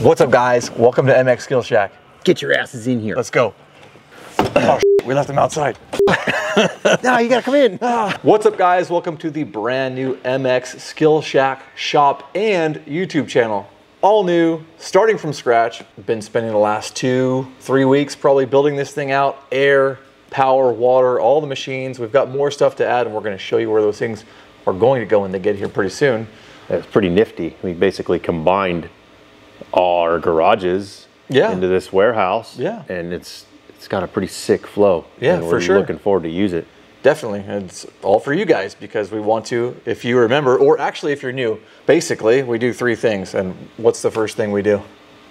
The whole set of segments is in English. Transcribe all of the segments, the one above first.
What's up, guys? Welcome to MX Skill Shack. Get your asses in here. Let's go. Oh, we left them outside. no, you gotta come in. Ah. What's up, guys? Welcome to the brand new MX Skill Shack shop and YouTube channel. All new, starting from scratch. Been spending the last two, three weeks probably building this thing out. Air, power, water, all the machines. We've got more stuff to add, and we're going to show you where those things are going to go when they get here pretty soon. It's pretty nifty. We basically combined our garages Yeah. into this warehouse. Yeah. And it's it's got a pretty sick flow. Yeah, and for we're sure. looking forward to use it. Definitely. It's all for you guys because we want to, if you remember, or actually if you're new, basically we do three things. And what's the first thing we do?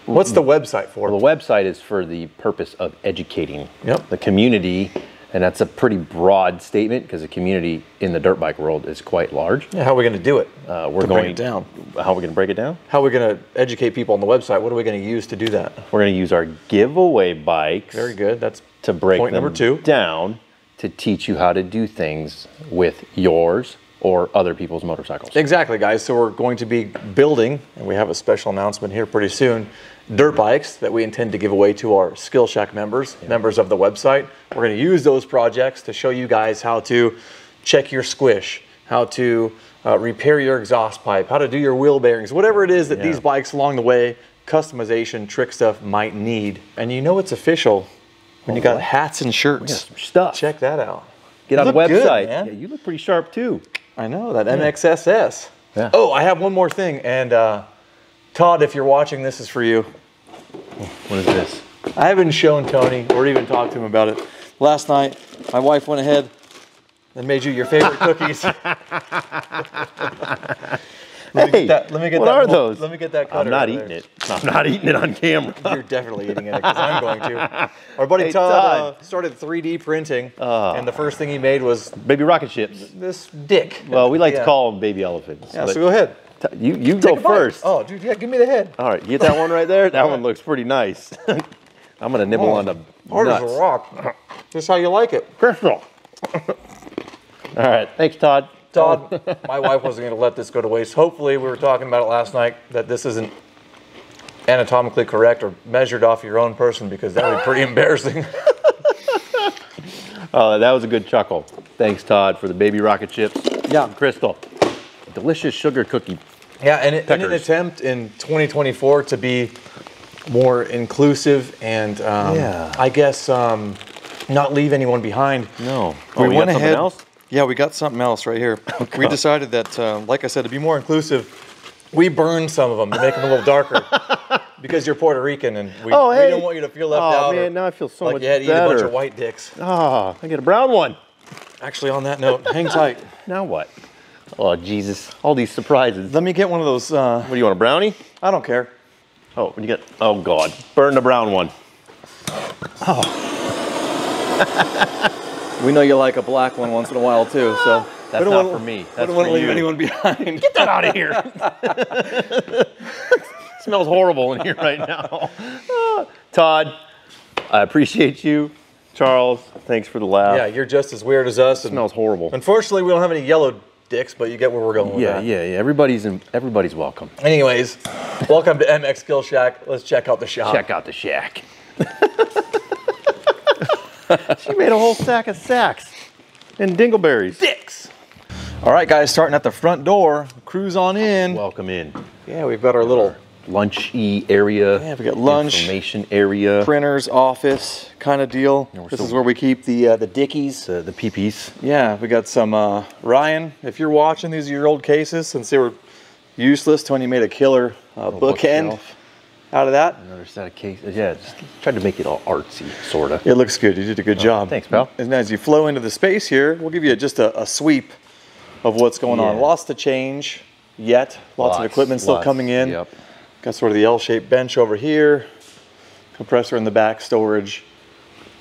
What's the website for? Well, the website is for the purpose of educating Yep. the community, and that's a pretty broad statement because the community in the dirt bike world is quite large. Yeah, how are we going to do it? Uh, we're To going break it down. How are we going to break it down? How are we going to educate people on the website? What are we going to use to do that? We're going to use our giveaway bikes. Very good. That's to break Point them number two. down to teach you how to do things with yours or other people's motorcycles. exactly, guys. So we're going to be building, and we have a special announcement here pretty soon. Dirt bikes that we intend to give away to our Skill Shack members, members of the website. We're going to use those projects to show you guys how to check your squish, how to uh, repair your exhaust pipe, how to do your wheel bearings, whatever it is that Yeah. these bikes along the way, customization, trick stuff might need. And you know it's official when you got what? hats and shirts. Stuff. Check that out. Get on the look good, website. yeah, you look pretty sharp too. I know that MXSS. Yeah. Oh, I have one more thing, and uh, Todd, if you're watching, this is for you. What is this? I haven't shown Tony or even talked to him about it. Last night, my wife went ahead and made you your favorite cookies. let me Hey, get that. Let me get what that. are those? Let me get that. cutter. I'm not eating there. it. I'm not eating it on camera. You're definitely eating it because I'm going to. Our buddy Hey, Todd, Todd. Uh, started 3D printing, Ah. and the first thing he made was Baby rocket ships. this dick. Well, we like Yeah. to call them baby elephants. Yeah, so go ahead. T- you you Take go a bite. first. Oh, dude, yeah, give me the head. All right, you get that one right there. That one looks pretty nice. I'm gonna nibble on the Hard as nuts. a rock. Just how you like it. Crystal. All right, thanks, Todd. Todd, my wife wasn't going to let this go to waste. Hopefully, we were talking about it last night that this isn't anatomically correct or measured off your own person because that would be pretty embarrassing. Uh, that was a good chuckle. Thanks, Todd, for the baby rocket chips. Yeah. Crystal. Delicious sugar cookie. yeah, and in, in an attempt in 2024 to be more inclusive and um, Yeah. I guess um, not leave anyone behind. No. we Oh, went we got something ahead. else? Yeah, we got something else right here. we decided that, uh, like I said, to be more inclusive, we burned some of them to make them a little darker because you're Puerto Rican and we, Oh, we hey. don't want you to feel left Oh, out. or man, now I feel so like much you had to eat a bunch of white dicks. Ah, I get a brown one. Actually, on that note, hang tight. Now what? Oh, Jesus. All these surprises. Let me get one of those. Uh, What do you want, a brownie? I don't care. Oh, what do you got? Oh, God. Burn the brown one. Oh. we know you like a black one once in a while too, so That's we don't wanna- for me. we That's don't want to leave you. anyone behind. Get that out of here. smells horrible in here right now. Todd, I appreciate you. Charles, thanks for the laugh. yeah, you're just as weird as us. And smells horrible. unfortunately, we don't have any yellow dicks, but you get where we're going with Yeah, that. yeah, yeah. Everybody's in, everybody's welcome. Anyways, welcome to MX Skill Shack. Let's check out the shop. Check out the shack. she made a whole sack of sacks and dingleberries. dicks. All right, guys, starting at the front door. Cruise on in. Welcome in. Yeah, we've got our little Lunch-y area. Yeah, we got lunch. Information area. printer's office kind of deal. This is where we keep the uh, the dickies. The, the peepees. Yeah, we got some uh, Ryan. If you're watching, these are your old cases since they were useless. Tony made a killer uh, bookend out of that. Another set of cases. Yeah, just tried to make it all artsy, sort of. It looks good. You did a good job. thanks, pal. And as you flow into the space here, we'll give you just a, a sweep of what's going on. Yeah. Lots to change yet. Lots, of equipment still lots. coming in. Yep. Got sort of the L-shaped bench over here. Compressor in the back, storage,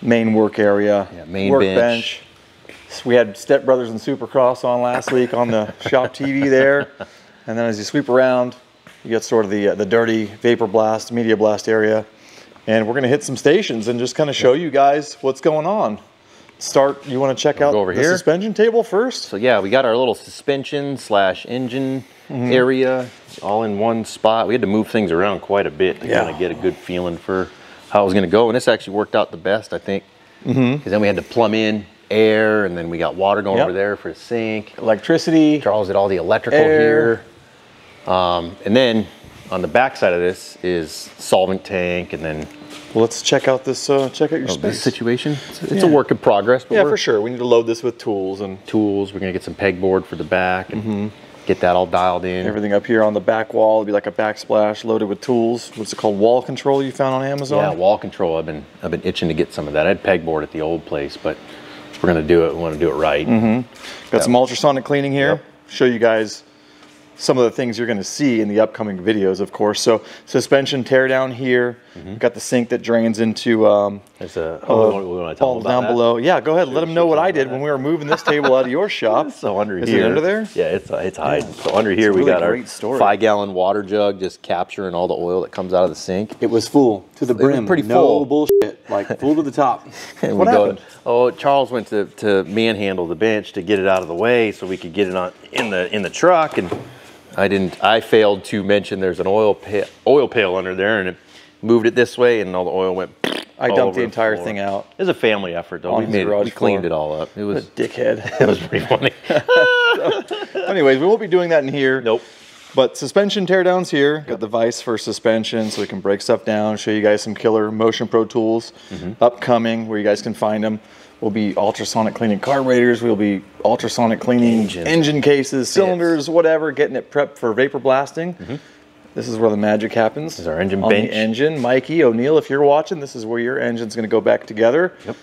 main work area, Yeah, main workbench. We had Step Brothers and Supercross on last week on the shop TV there. And then as you sweep around, you get sort of the uh, the dirty vapor blast, media blast area. And we're gonna hit some stations and just kind of show you guys what's going on. Start. You want to check out over the here? suspension table first? So yeah, we got our little suspension slash engine area, all in one spot. We had to move things around quite a bit to Yeah. kind of get a good feeling for how it was going to go. And this actually worked out the best, I think, because mm-hmm. then we had to plumb in air, and then we got water going Yep. over there for the sink. Electricity. Charles did all the electrical Air. here. Um, and then on the back side of this is solvent tank, and then Well, let's check out this. Uh, check out your oh, space. situation. It's, it's a work in progress, but yeah, for sure. We need to load this with tools and tools. We're gonna get some pegboard for the back and get that all dialed in. everything up here on the back wall. It'd be like a backsplash loaded with tools. What's it called? Wall control you found on Amazon. Yeah, wall control. I've been I've been itching to get some of that. I had pegboard at the old place, but if we're gonna do it, we want to do it right. Mm-hmm. Got some ultrasonic cleaning here. Yep. Show you guys some of the things you're going to see in the upcoming videos, of course. So suspension teardown here. Mm-hmm. Got the sink that drains into um, There's a uh, oh, we want to tell falls them about down that? below. Yeah, go ahead. Let them know what I did when we were moving this table out of your shop. So under Is here, it under there? Yeah, it's it's hiding. So under here It's we really got our great story. five gallon water jug, just capturing all the oil that comes out of the sink. It was full to the was brim. pretty no full. bullshit. Like full to the top. And what we go- happened? oh, Charles went to, to manhandle the bench to get it out of the way so we could get it on in the in the truck. And I didn't. I failed to mention there's an oil pa- oil pail under there, and it moved it this way, and all the oil went. I dumped the entire thing out. It was a family effort, though. On We made it, we cleaned floor. it all up. It was a dickhead. it was pretty funny. Anyways, we won't be doing that in here. nope. But suspension teardowns here. Got the vise for suspension so we can break stuff down. Show you guys some killer Motion Pro tools Mm-hmm. upcoming where you guys can find them. We'll be ultrasonic cleaning carburetors. We'll be ultrasonic cleaning Engine. engine cases, cylinders, whatever, getting it prepped for vapor blasting. This is where the magic happens. This Mm-hmm. is our engine on bench. The engine, Mikey O'Neill, if you're watching, this is where your engine's going to go back together. Yep.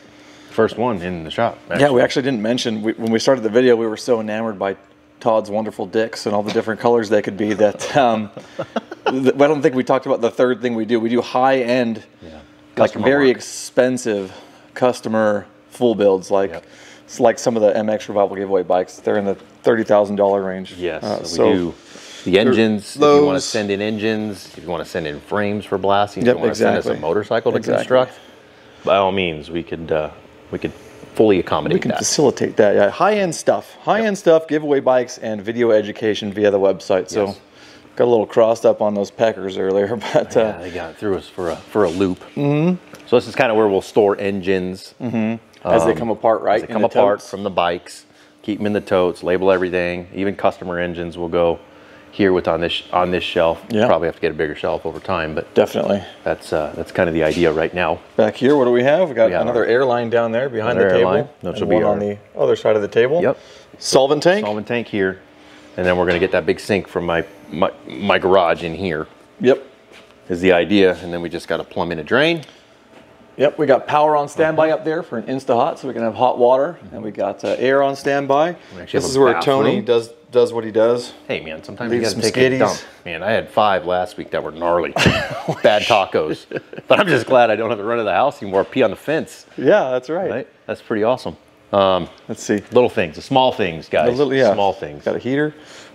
First one in the shop. Yeah, we actually didn't mention we, when we started the video. We were so enamored by Todd's wonderful dicks and all the different colors they could be that um, th- I don't think we talked about the third thing we do. We do high end, like very work. expensive customer full builds, like Yep. it's like some of the MX Revival giveaway bikes. They're in the thirty thousand dollar range. Yes, Uh, so we do the engines. If you want to send in engines, if you want to send in frames for blasting, Yep, if you want to send us a motorcycle to Exactly. construct, by all means, we could uh, we could fully accommodate we can that. facilitate that. Yeah, high end stuff, high end stuff, giveaway bikes, and video education via the website. So. Yes. Got a little crossed up on those peckers earlier, but uh, yeah, they got through us for a for a loop. Mm-hmm. So this is kind of where we'll store engines as they come apart, right? as they come the apart totes. from the bikes. Keep them in the totes, label everything. Even customer engines will go here with on this on this shelf. Yeah. Probably have to get a bigger shelf over time, but Definitely. that's uh, that's kind of the idea right now. Back here, what do we have? We got We another airline down there behind the table. airline, which and will be on the other side of the table. Yep. Solvent tank. solvent tank here, and then we're gonna get that big sink from my my, my garage in here. Yep. Is the idea, and then we just got to plumb in a drain. Yep. We got power on standby up there for an Insta Hot, so we can have hot water, and we got uh, air on standby. This is where bathroom. Tony does does what he does. Hey man, sometimes Leave you gotta take a dump. Man, I had five last week that were gnarly, bad tacos. But I'm just glad I don't have to run to the house anymore. Pee on the fence, Yeah, that's right. right? That's pretty awesome. Um, Let's see. little things, the small things, guys. A little, yeah. Small things. Got a heater.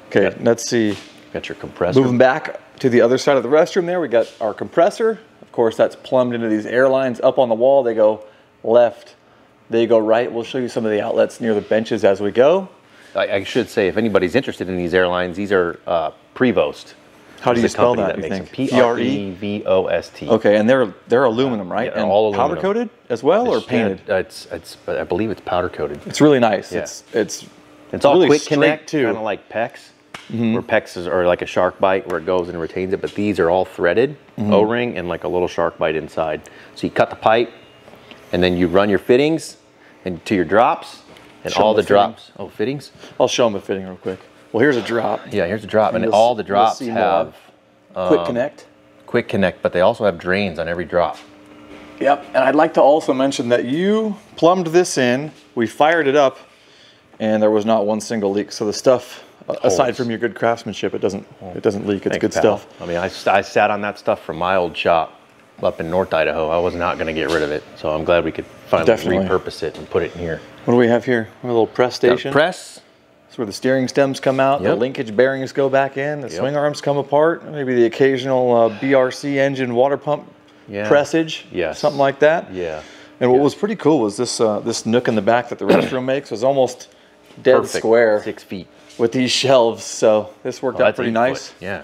Okay. Let's see. Got your compressor. Moving back to the other side of the restroom there, we got our compressor. Of course, that's plumbed into these airlines up on the wall. They go left, they go right. We'll show you some of the outlets near the benches as we go. I, I should say, if anybody's interested in these airlines, these are uh, Prevost. How do you spell company that, you think? P? R E V O S T. Okay, and they're they're aluminum, right? Yeah, they're and all powder aluminum. coated as well, or painted? yeah, It's, it's, I believe it's powder coated. It's really nice. Yeah. It's it's It's all really quick connect, too. Kind of like PEX, where PEX is, are like a shark bite where it goes and retains it, but these are all threaded Mm-hmm. O-ring and like a little shark bite inside. So you cut the pipe, and then you run your fittings into your drops, and Show all the drops. Oh, fittings. I'll show them the fitting real quick. Well, here's a drop. Yeah, here's a drop, and You'll all the drops have Quick connect. quick connect, but they also have drains on every drop. Yep. And I'd like to also mention that you plumbed this in. We fired it up, and there was not one single leak. So the stuff, aside from your good craftsmanship, it doesn't it doesn't leak. It's Thanks, good pal. stuff. I mean, I, I sat on that stuff from my old shop up in North Idaho. I was not going to get rid of it, so I'm glad we could finally Definitely. repurpose it and put it in here. What do we have here? A little press Got a station. press. That's where the steering stems come out, the linkage bearings go back in, the swing arms come apart, maybe the occasional uh, BRC engine water pump Yeah. pressage, Yes. something like that. Yeah. And what was pretty cool was this uh, this nook in the back that the restroom makes was almost dead perfect. square Six feet. with these shelves. So this worked Oh, out pretty nice. foot. Yeah.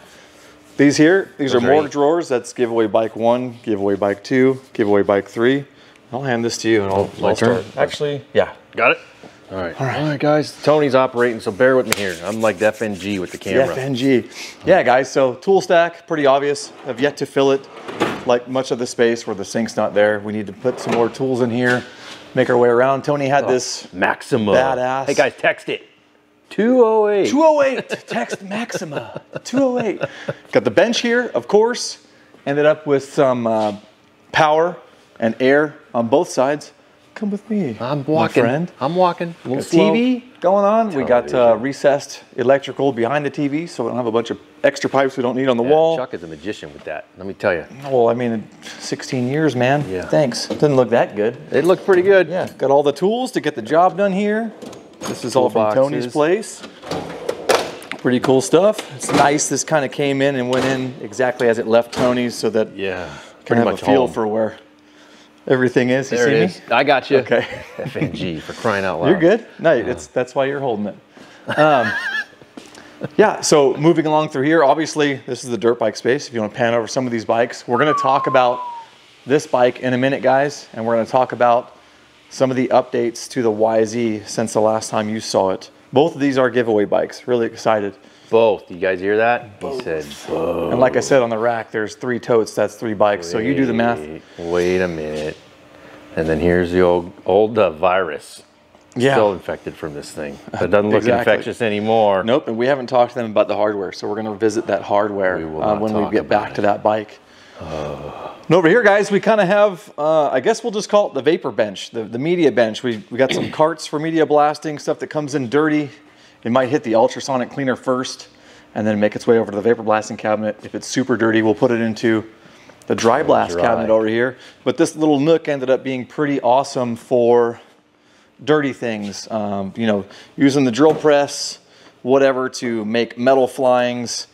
These here, these Those are are morgue eight. drawers. That's giveaway bike one, giveaway bike two, giveaway bike three. I'll hand this to you and I'll, my I'll turn? start. Actually, yeah. Got it? All right. All right. guys. Tony's operating, so bear with me here. I'm like the FNG with the camera. FNG. Yeah, guys, so tool stack, pretty obvious. I've yet to fill it like much of the space where the sink's not there. We need to put some more tools in here, make our way around. Tony had this Maxima. Badass. Hey guys, text it. 208. 208, text Maxima, 208. Got the bench here, of course. Ended up with some uh, power and air on both sides. Come with me, I'm walking. my walking. friend. I'm walking. A little Got slow. TV going on. We got uh, recessed electrical behind the TV, so we don't have a bunch of extra pipes we don't need on the Yeah, wall. Chuck is a magician with that. Let me tell you. Well, I mean, 16 years, man. Yeah. Thanks. Didn't look that good. It looked pretty good. Yeah, got all the tools to get the job done here. This is all from Toolboxes. Tony's place. Pretty cool stuff. It's nice. This kind of came in and went in exactly as it left Tony's, so that Yeah. can Pretty have much a feel home. for where everything is. You There see it me? I got you. Okay. FNG for crying out loud. You're good. No, it's that's why you're holding it. Um, yeah. So moving along through here, obviously this is the dirt bike space. If you want to pan over some of these bikes, we're going to talk about this bike in a minute, guys, and we're going to talk about some of the updates to the YZ since the last time you saw it. Both of these are giveaway bikes. Really excited. Both. You guys hear that? He said both. And like I said on the rack, there's three totes. That's three bikes. So you do the math. Wait, Wait a minute. And then here's the old old uh, virus. Yeah. Still infected from this thing. It doesn't look Exactly. infectious anymore. Nope, and we haven't talked to them about the hardware, so we're going to visit that hardware We uh, when we get back about to that bike. And over here, guys, we kind of have, uh, I guess we'll just call it the vapor bench, the, the media bench. We, we got some carts for media blasting, stuff that comes in dirty. It might hit the ultrasonic cleaner first and then make its way over to the vapor blasting cabinet. If it's super dirty, we'll put it into the dry blast dry. cabinet over here. But this little nook ended up being pretty awesome for dirty things. Um, you know, using the drill press, whatever, to make metal flyings,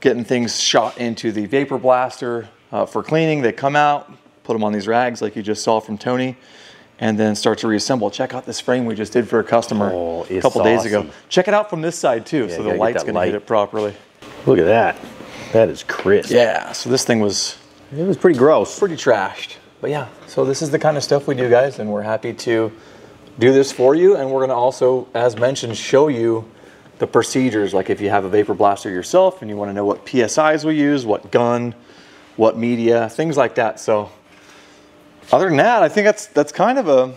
getting things shot into the vapor blaster uh, for cleaning. They come out, put them on these rags like you just saw from Tony, and then start to reassemble. Check out this frame we just did for a customer Oh, a couple days ago. Check it out from this side too, Yeah, so the light's gonna hit it properly. Look at that. That is crisp. Yeah, so this thing was It was pretty gross. pretty trashed. But yeah, so this is the kind of stuff we do, guys, and we're happy to do this for you. And we're going to also, as mentioned, show you the procedures. Like if you have a vapor blaster yourself and you want to know what PSIs we use, what gun, what media, things like that. So other than that, I think that's that's kind of a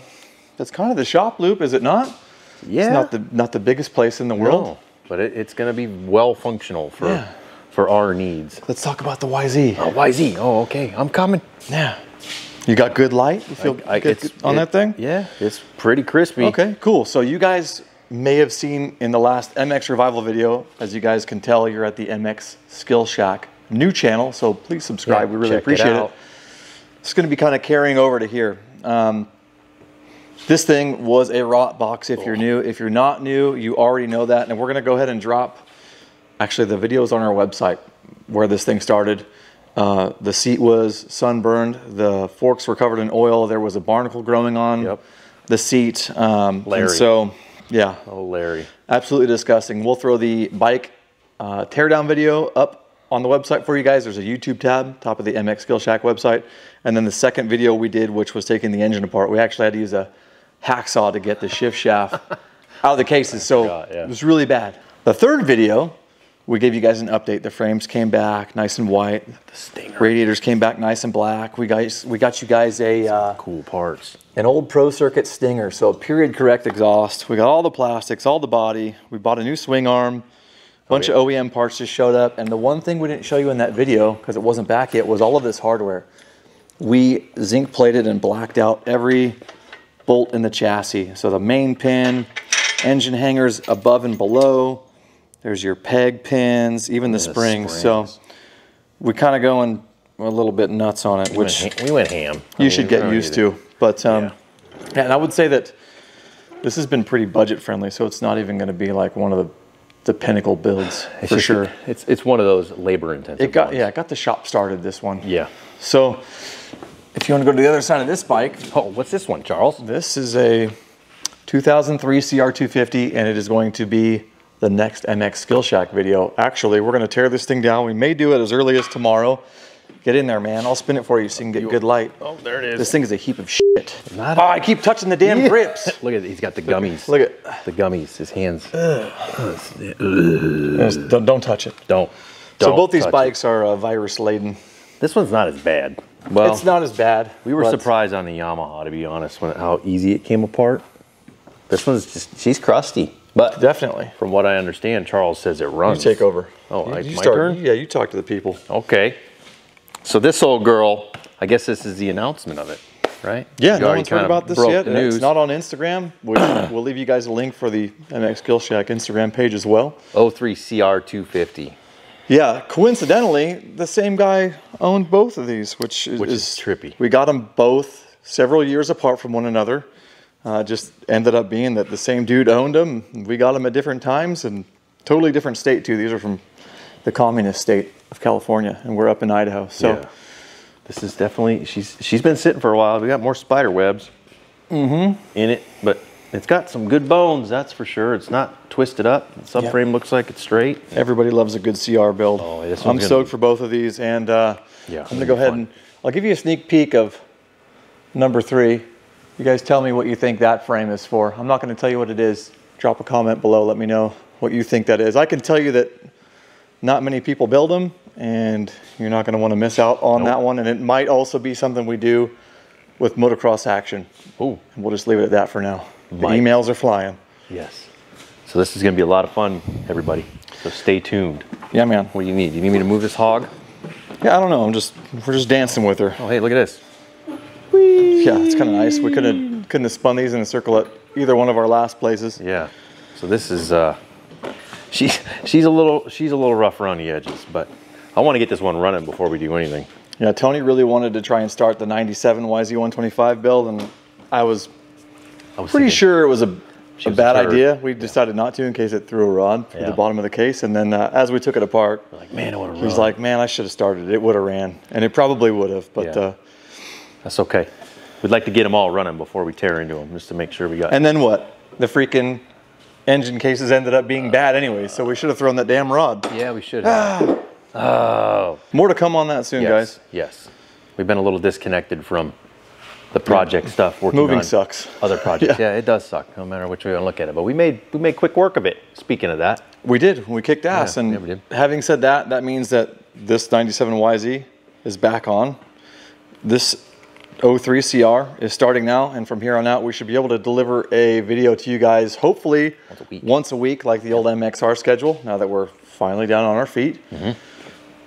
that's kind of the shop loop, is it not? Yeah. It's not the not the biggest place in the world. No, but it, it's going to be well functional for Yeah. for our needs. Let's talk about the YZ. Oh, YZ. Oh, okay. I'm coming. Yeah. You got good light? You feel I- good, it's- good on it- that thing? Yeah, it's pretty crispy. Okay, cool. So you guys may have seen in the last MX Revival video, as you guys can tell, you're at the MX Skill Shack new channel. So please subscribe. we really it appreciate it, out. It's going to be kind of carrying over to here. Um, this thing was a rot box if you're new. If you're not new, you already know that. And we're going to go ahead and drop. Actually, the video is on our website where this thing started. Uh, the seat was sunburned. The forks were covered in oil. There was a barnacle growing on Yep. the seat. Um, Larry. So, yeah, Oh, Larry. absolutely disgusting. We'll throw the bike uh, teardown video up on the website for you guys. There's a YouTube tab, top of the MX Skill Shack website. And then the second video we did, which was taking the engine apart, we actually had to use a hacksaw to get the shift shaft out of the cases. So forgot, yeah. it was really bad. The third video, we gave you guys an update. The frames came back nice and white. The stinger. Radiators came back nice and black. We guys, we got you guys a uh, Cool parts. an old Pro Circuit Stinger, so period correct exhaust. We got all the plastics, all the body. We bought a new swing arm. A bunch yeah. of OEM parts just showed up, and the one thing we didn't show you in that video because it wasn't back yet was all of this hardware. We zinc plated and blacked out every bolt in the chassis. So the main pin, engine hangers above and below. There's your peg pins, even the the springs. So springs. we kind of going a little bit nuts on it, We went which ham- we went ham. I you mean, should get used to. But um, Yeah. yeah. and I would say that this has been pretty budget friendly, so it's not even going to be like one of the the pinnacle builds It's for just- sure. It's it's one of those labor intensive. It got ones. yeah, it got the shop started. This one. Yeah. So if you want to go to the other side of this bike, Oh, what's this one, Charles? this is a 2003 CR250, and it is going to be the next MX Skill Shack video. Actually, we're going to tear this thing down. We may do it as early as tomorrow. Get in there, man. I'll spin it for you so you can get good light. Oh, there it is. This thing is a heap of shit. Not oh, I keep touching the damn grips. Look at it. he's got the gummies. Look at, the gummies. His hands. Just don't, don't touch it. Don't. So don't both these touch it. bikes are uh, virus laden. This one's not as bad. Well, it's not as bad. We were but surprised on the Yamaha, to be honest, when how easy it came apart. This one's just she's crusty, but Definitely. from what I understand, Charles says it runs. You runs. take over. Oh, you, I- you my start. turn? Yeah, you talk to the people. Okay. So this old girl, I guess this is the announcement of it, right? Yeah, You no one's heard about this yet. It's not on Instagram. Which we'll leave you guys a link for the MX Skill Shack Instagram page as well. 03 CR250, Yeah, coincidentally, the same guy owned both of these, which is, Which is trippy. We got them both several years apart from one another. Uh, just ended up being that the same dude owned them. We got them at different times and totally different state too. These are from the communist state of California, and we're up in Idaho. So. Yeah. This is definitely she's she's been sitting for a while. We got more spider webs Mm-hmm. in it, but it's got some good bones, that's for sure. It's not twisted up. The subframe looks like it's straight. Everybody loves a good CR build. Oh, this I'm stoked be- for both of these, and uh, Yeah, I'm gonna gonna go ahead fun. and I'll give you a sneak peek of number three. You guys tell me what you think that frame is for. I'm not going to tell you what it is. Drop a comment below. Let me know what you think that is. I can tell you that not many people build them, and you're not going to want to miss out on Nope. that one. And it might also be something we do with motocross action. Ooh, And we'll just leave it at that for now. The Might. emails are flying. yes. So this is gonna be a lot of fun, everybody. So stay tuned. Yeah, man. What do you need? Do you need me to move this hog? Yeah, I don't know. I'm just we're just dancing with her. Oh, hey, look at this. Yeah, it's kind of nice. We could have couldn't have spun these in a circle at either one of our last places. Yeah. So this is uh, she she's a little she's a little rough around the edges, but I want to get this one running before we do anything. Yeah, Tony really wanted to try and start the '97 YZ125 build, and I was I was pretty sure it was a, a was bad a idea. We decided not to in case it threw a rod through Yeah. the bottom of the case. And then uh, as we took it apart, Like, man, I want to he's like, "Man, I should have started. it. It would have ran, and it probably would have." But Yeah. uh, That's okay. We'd like to get them all running before we tear into them, just to make sure we got. and then what? The freaking engine cases ended up being bad anyway, so we should have thrown that damn rod. yeah, we should. Ah. Have. oh, More to come on that soon, yes, guys. yes. We've been a little disconnected from the project stuff. Working Moving on sucks. Other projects. Yeah. yeah. it does suck. No matter which way you want to look at it, but we made we made quick work of it. Speaking of that, We did. We kicked ass. Yeah, and yeah, having said that, that means that this 97YZ is back on. This 03 CR is starting now, and from here on out, we should be able to deliver a video to you guys, hopefully Once a week. once a week, like the old MXR schedule. Now that we're finally down on our feet, Mm-hmm.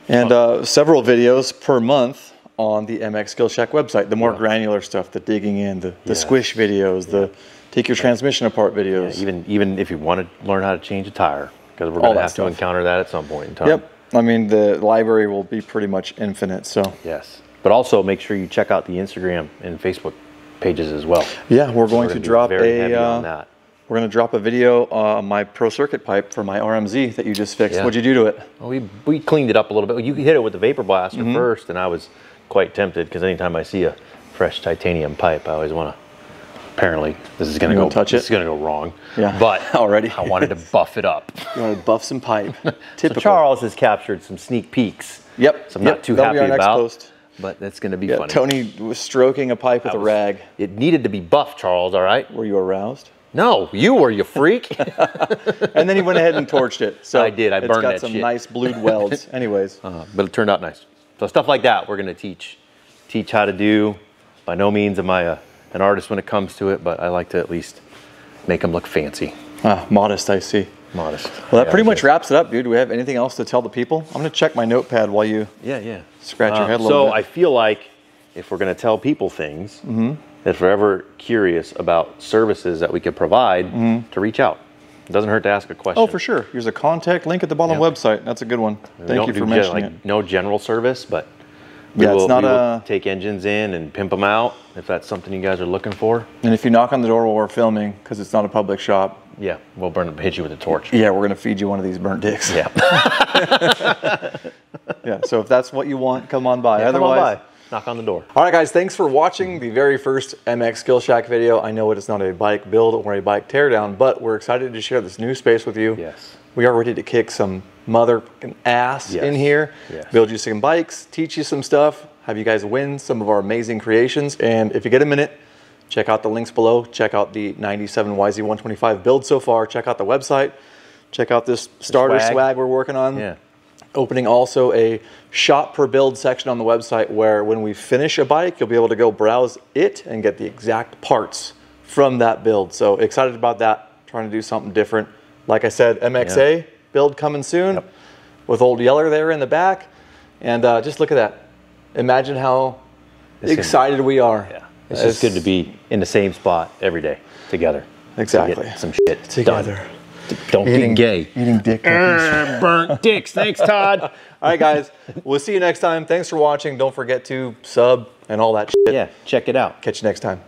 and uh, several videos per month on the MX Skill Shack website. The more granular stuff, the digging in, the, the Yeah. squish videos, the take your transmission apart videos. even even if you want to learn how to change a tire, because we're going to have stuff. to encounter that at some point in time. Yep. I mean, the library will be pretty much infinite. So, Yes. But also make sure you check out the Instagram and Facebook pages as well. yeah, we're going We're to drop a uh, that. we're going to drop a video on my pro circuit pipe for my RMZ that you just fixed. Yeah. What'd you do to it? Well, we we cleaned it up a little bit. You hit it with the vapor blaster Mm-hmm. first, and I was quite tempted because anytime I see a fresh titanium pipe, I always want to. Apparently, this is going to go. touch this it? is going to go wrong. Yeah, But already. I wanted to buff it up. You want to buff some pipe? So Charles has captured some sneak peeks. Yep. So I'm yep, not too that'll happy about. post. But that's going to be Yeah, funny. Tony was stroking a pipe with I a was- rag. It needed to be buffed, Charles. All right. Were you aroused? No, you were you freak. And then he went ahead and torched it. So I did, I it's burned got that some shit. nice blued welds. Anyways, Uh, but it turned out nice. So stuff like that, we're going to teach teach how to do. By no means am I a, an artist when it comes to it, but I like to at least make them look fancy, ah, modest, I see. Modest. Well, that Yeah, pretty much wraps it up, dude. Do we have anything else to tell the people? I'm going to check my notepad while you Yeah, yeah. scratch your Uh, head a little so bit. I feel like if we're going to tell people things, Mm-hmm. if we're ever curious about services that we could provide, to reach out. It doesn't hurt to ask a question. Oh, for sure. Here's a contact link at the bottom Yep. website. That's a good one. We Thank you for gen- mentioning like, it. No general service, but we Yeah, it's will, not we will a- take engines in and pimp them out if that's something you guys are looking for. And if you knock on the door while we're filming, because it's not a public shop, Yeah, we'll burn hit you with a torch. yeah, we're going to feed you one of these burnt dicks. Yeah. Yeah, so if that's what you want, come on by. Yeah, come on Otherwise, by. knock on the door. All right, guys, thanks for watching the very first MX Skill Shack video. I know it is not a bike build or a bike teardown, but we're excited to share this new space with you. Yes. We are ready to kick some mother ass Yes. in here, Yes. build you some bikes, teach you some stuff, have you guys win some of our amazing creations. And if you get a minute, check out the links below. Check out the 97 YZ125 build so far. Check out the website. Check out this starter swag. swag we're working on Yeah. opening also a shop per build section on the website where when we finish a bike, you'll be able to go browse it and get the exact parts from that build. So excited about that, trying to do something different. Like I said, MXA build coming soon with old Yeller there in the back. And uh, just look at that. Imagine how gonna be- excited we are. Yeah. It's just good to be in the same spot every day together. Exactly. get some shit together. done. Don't be gay. Eating dick cookies. Burnt dicks. Thanks, Todd. All right, guys. We'll see you next time. Thanks for watching. Don't forget to sub and all that shit. yeah, check it out. Catch you next time.